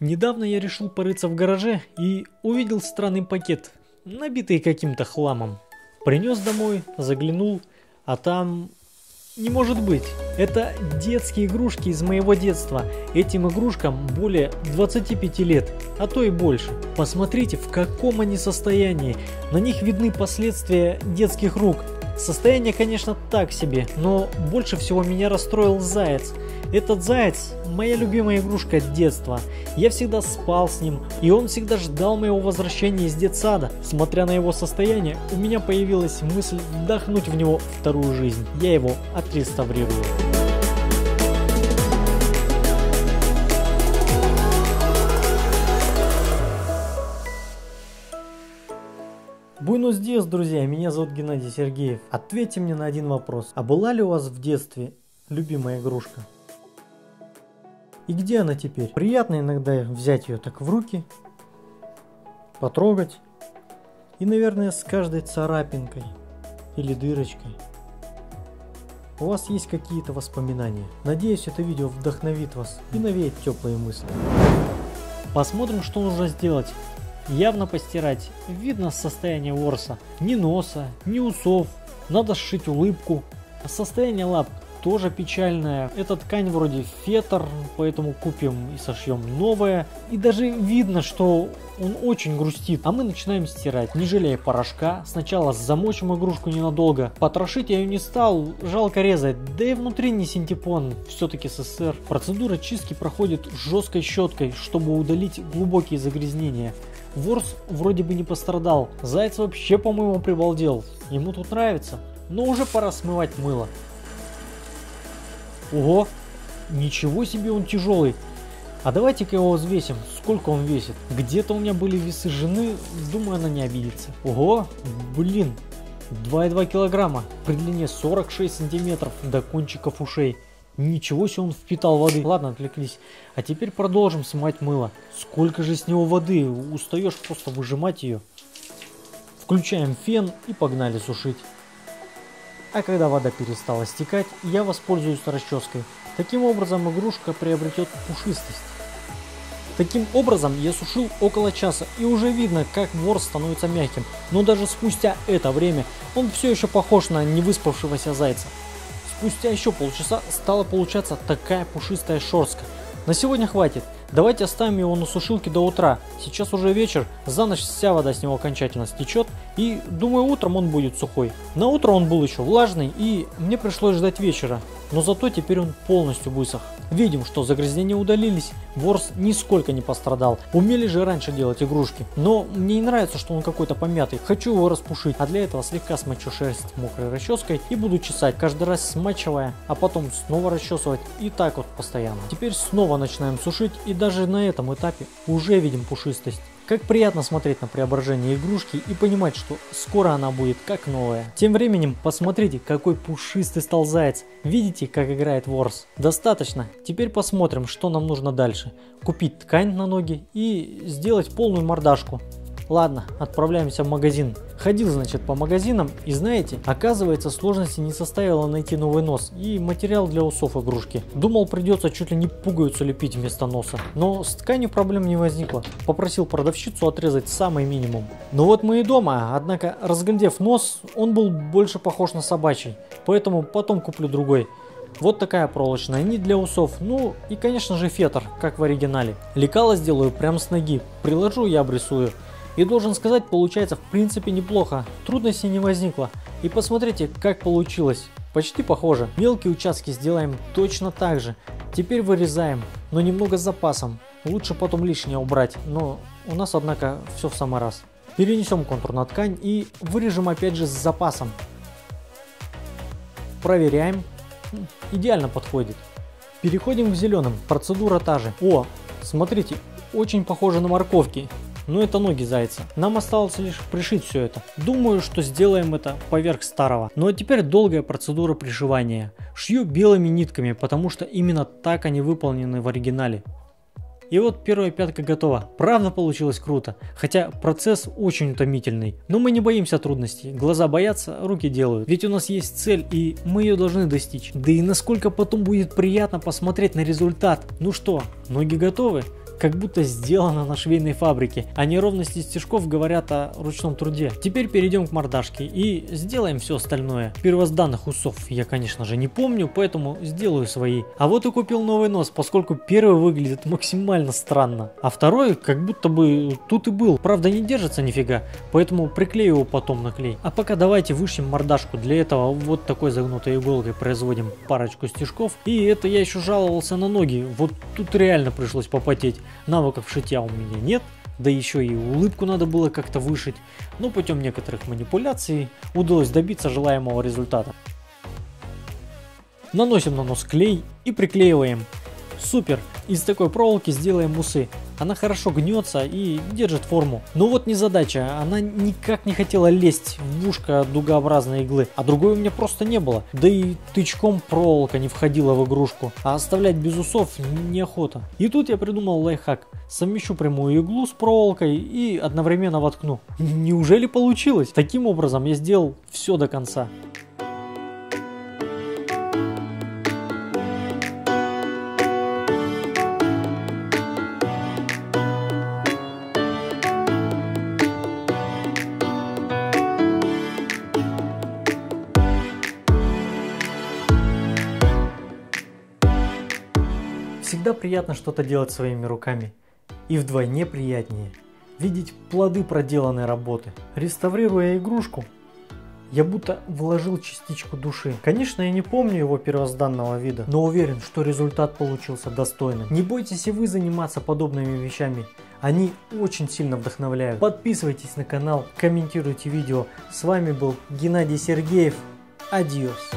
Недавно я решил порыться в гараже и увидел странный пакет, набитый каким-то хламом. Принес домой, заглянул, а там... Не может быть. Это детские игрушки из моего детства. Этим игрушкам более 25 лет, а то и больше. Посмотрите, в каком они состоянии. На них видны последствия детских рук. Состояние, конечно, так себе, но больше всего меня расстроил заяц. Этот заяц – моя любимая игрушка детства. Я всегда спал с ним, и он всегда ждал моего возвращения из детсада. Смотря на его состояние, у меня появилась мысль вдохнуть в него вторую жизнь. Я его отреставрирую. Буйнус диас, друзья, меня зовут Геннадий Сергеев. Ответьте мне на один вопрос. А была ли у вас в детстве любимая игрушка? И где она теперь? Приятно иногда взять ее так в руки, потрогать. И, наверное, с каждой царапинкой или дырочкой у вас есть какие-то воспоминания. Надеюсь, это видео вдохновит вас и навеет теплые мысли. Посмотрим, что нужно сделать. Явно постирать. Видно состояние ворса. Ни носа, ни усов. Надо сшить улыбку. Состояние лап тоже печальная. Эта ткань вроде фетр, поэтому купим и сошьем новое. И даже видно, что он очень грустит. А мы начинаем стирать, не жалея порошка. Сначала замочим игрушку ненадолго. Потрошить я ее не стал, жалко резать. Да и внутри не синтепон, все-таки СССР. Процедура чистки проходит жесткой щеткой, чтобы удалить глубокие загрязнения. Ворс вроде бы не пострадал. Заяц вообще, по-моему, прибалдел. Ему тут нравится. Но уже пора смывать мыло. Ого, ничего себе он тяжелый. А давайте-ка его взвесим, сколько он весит. Где-то у меня были весы жены, думаю, она не обидится. Ого, блин, 2,2 килограмма, при длине 46 сантиметров до кончиков ушей. Ничего себе он впитал воды. Ладно, отвлеклись. А теперь продолжим смывать мыло. Сколько же с него воды, устаешь просто выжимать ее. Включаем фен и погнали сушить. А когда вода перестала стекать, я воспользуюсь расческой. Таким образом игрушка приобретет пушистость. Таким образом я сушил около часа и уже видно как ворс становится мягким, но даже спустя это время он все еще похож на невыспавшегося зайца. Спустя еще полчаса стала получаться такая пушистая шорстка. На сегодня хватит. Давайте оставим его на сушилке до утра. Сейчас уже вечер, за ночь вся вода с него окончательно стечет, и думаю утром он будет сухой. На утро он был еще влажный, и мне пришлось ждать вечера, но зато теперь он полностью высох. Видим, что загрязнения удалились, ворс нисколько не пострадал. Умели же раньше делать игрушки, но мне не нравится, что он какой-то помятый. Хочу его распушить, а для этого слегка смочу шерсть мокрой расческой и буду чесать, каждый раз смачивая, а потом снова расчесывать и так вот постоянно. Теперь снова начинаем сушить и даже на этом этапе уже видим пушистость. Как приятно смотреть на преображение игрушки и понимать, что скоро она будет как новая. Тем временем посмотрите, какой пушистый стал заяц. Видите, как играет ворс? Достаточно. Теперь посмотрим, что нам нужно дальше. Купить ткань на ноги и сделать полную мордашку. Ладно, отправляемся в магазин. Ходил, значит, по магазинам и знаете, оказывается сложности не составило найти новый нос и материал для усов игрушки. Думал придется чуть ли не пуговицу лепить вместо носа, но с тканью проблем не возникло. Попросил продавщицу отрезать самый минимум. Но вот мы и дома, однако разглядев нос, он был больше похож на собачий, поэтому потом куплю другой. Вот такая проволочная нить для усов, ну и конечно же фетр, как в оригинале. Лекало сделаю прямо с ноги, приложу и обрисую. И должен сказать, получается в принципе неплохо, трудностей не возникло. И посмотрите, как получилось. Почти похоже. Мелкие участки сделаем точно так же. Теперь вырезаем, но немного с запасом. Лучше потом лишнее убрать, но у нас однако все в самый раз. Перенесем контур на ткань и вырежем опять же с запасом. Проверяем. Идеально подходит. Переходим к зеленым. Процедура та же. О, смотрите, очень похоже на морковки но это ноги зайца. Нам осталось лишь пришить все это. Думаю, что сделаем это поверх старого. Ну а теперь долгая процедура пришивания. Шью белыми нитками, потому что именно так они выполнены в оригинале. И вот первая пятка готова. Правда получилось круто, хотя процесс очень утомительный. Но мы не боимся трудностей. Глаза боятся, руки делают. Ведь у нас есть цель и мы ее должны достичь. Да и насколько потом будет приятно посмотреть на результат. Ну что, ноги готовы? Как будто сделано на швейной фабрике, а неровности стежков говорят о ручном труде. Теперь перейдем к мордашке и сделаем все остальное. Первозданных усов я, конечно же, не помню, поэтому сделаю свои. А вот и купил новый нос, поскольку первый выглядит максимально странно, а второй как будто бы тут и был. Правда не держится нифига, поэтому приклею его потом на клей. А пока давайте вышьем мордашку. Для этого вот такой загнутой иголкой производим парочку стежков. И это я еще жаловался на ноги. Вот тут реально пришлось попотеть. Навыков шитья у меня нет. Да еще и улыбку надо было как-то вышить. Но путем некоторых манипуляций удалось добиться желаемого результата. Наносим на нос клей и приклеиваем. Супер! Из такой проволоки сделаем усы. Она хорошо гнется и держит форму. Но вот не задача, она никак не хотела лезть в ушко дугообразной иглы, а другой у меня просто не было. Да и тычком проволока не входила в игрушку, а оставлять без усов неохота. И тут я придумал лайфхак. Совмещу прямую иглу с проволокой и одновременно воткну. Неужели получилось? Таким образом я сделал все до конца. Всегда приятно что-то делать своими руками. И вдвойне приятнее видеть плоды проделанной работы. Реставрируя игрушку, я будто вложил частичку души. Конечно, я не помню его первозданного вида, но уверен, что результат получился достойным. Не бойтесь и вы заниматься подобными вещами. Они очень сильно вдохновляют. Подписывайтесь на канал, комментируйте видео. С вами был Геннадий Сергеев. Адиос.